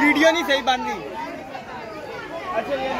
Video नहीं सही बांधी अच्छा ये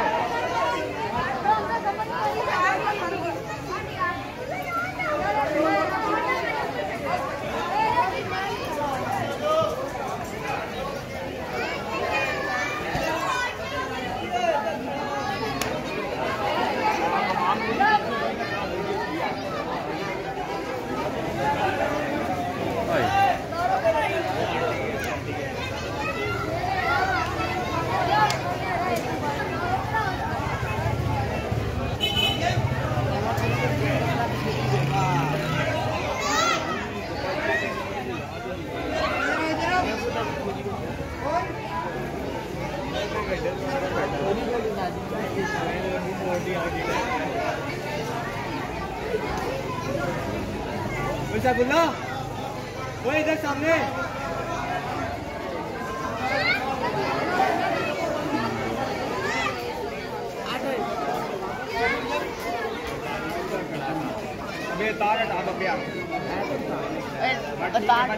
वैसा बोला वो इधर सामने। तार हटा दो प्यार। तार